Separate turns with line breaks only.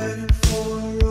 waiting for